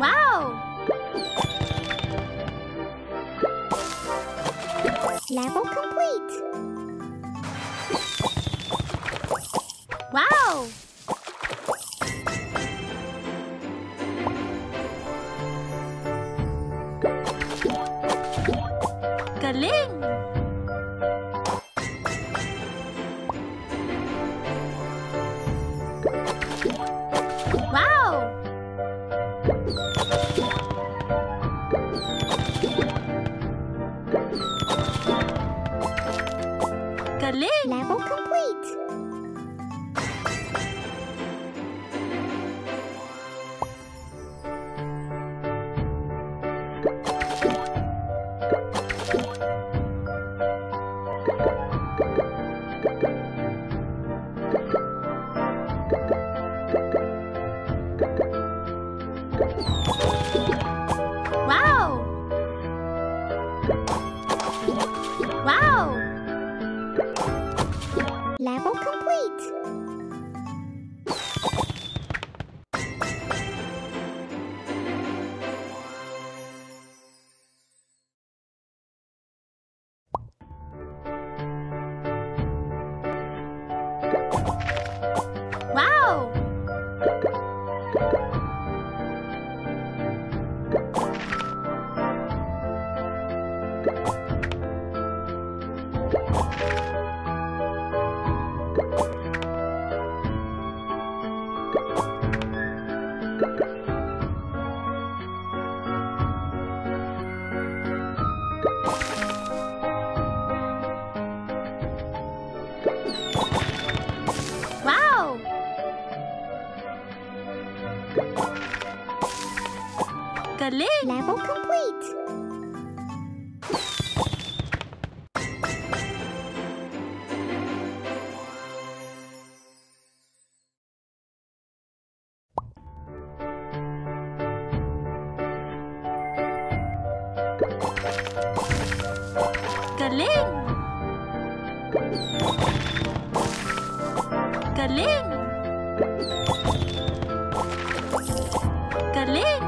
Wow! Level complete. Wow! Galing! Level complete. Galing! Galing! Galing!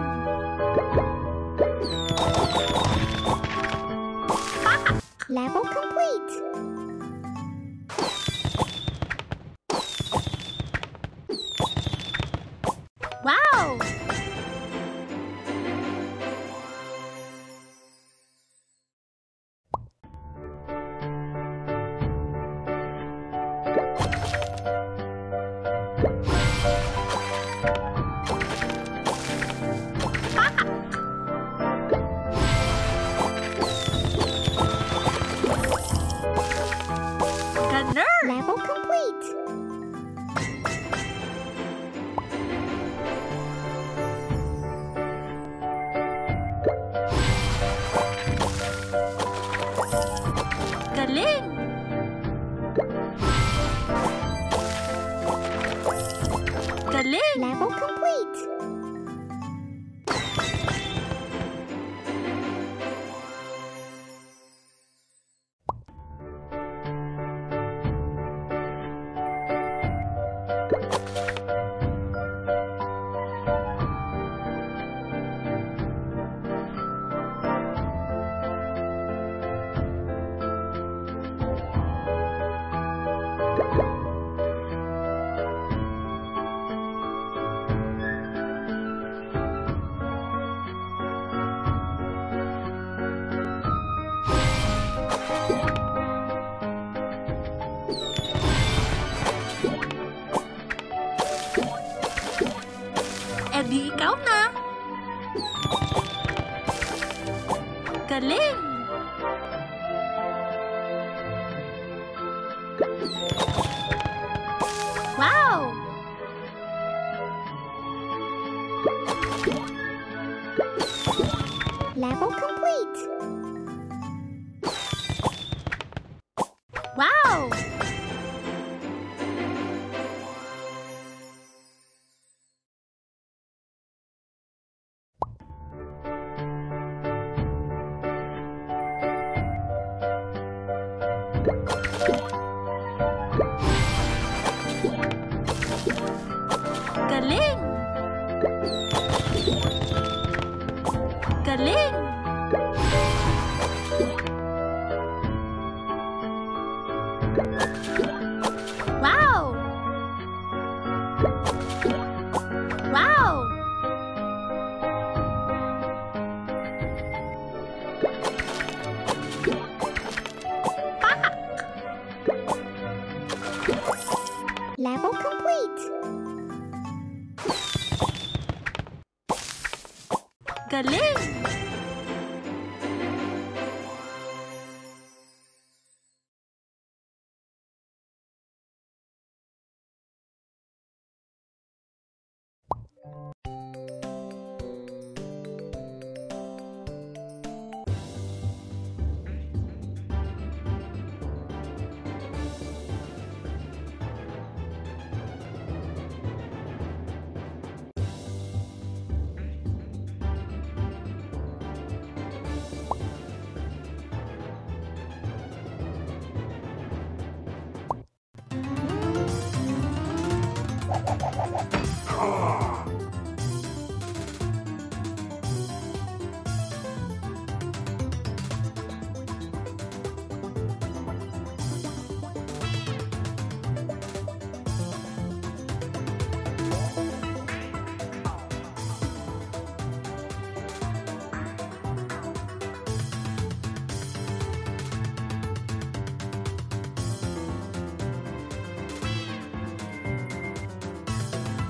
Level complete. Galing! Wow! Level Galing! Galing!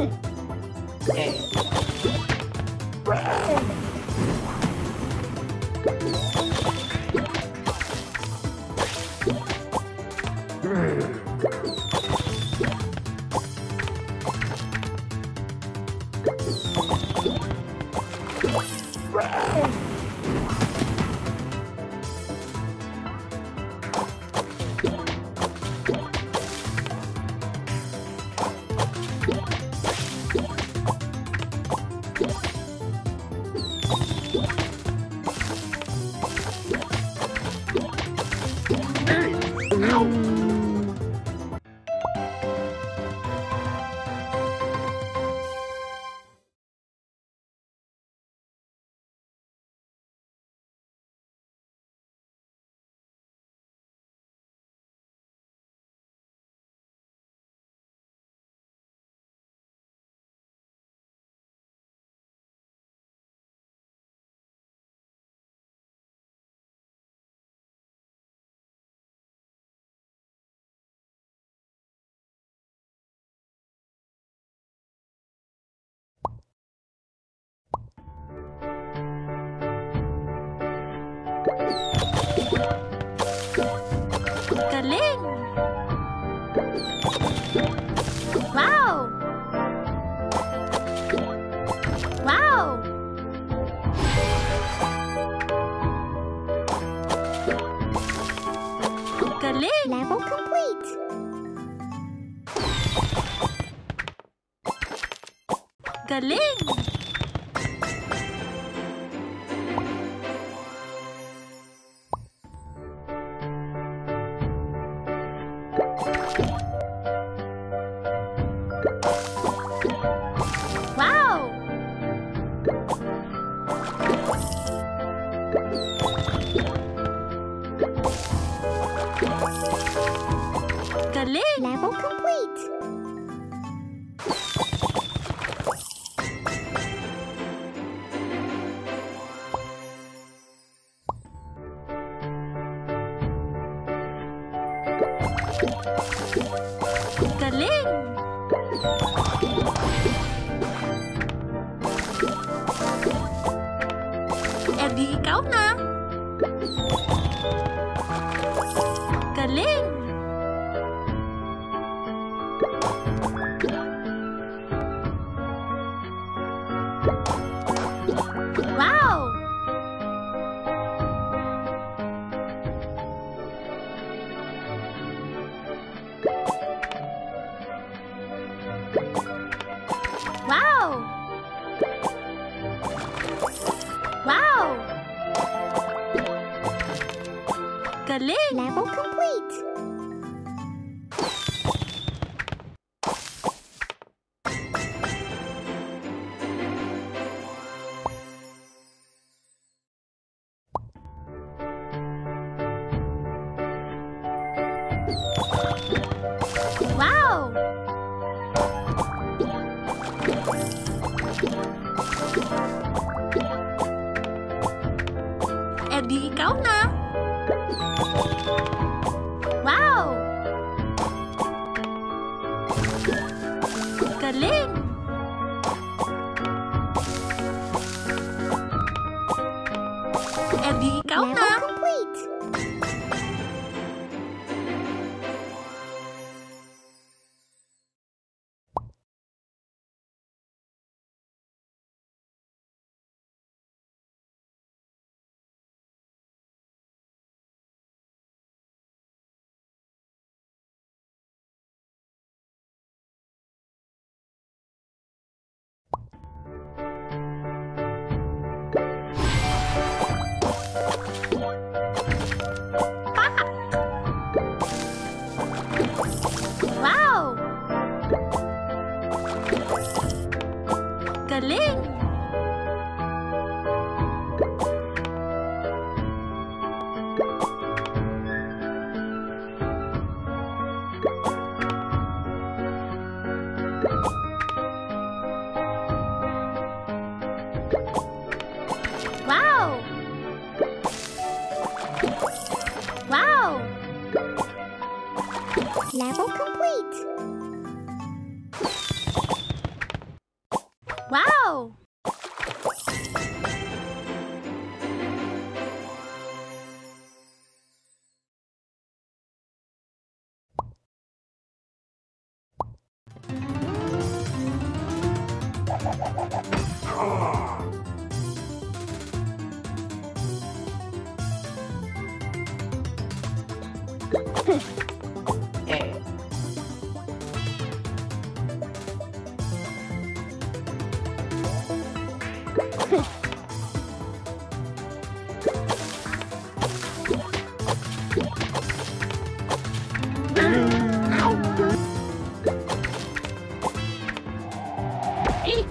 Hey! Galing! Wow! Wow! Galing! Level complete. Galing! the lid. Level complete. Em na Wow! Galing! Level complete. Eddie, ikaw Hmm.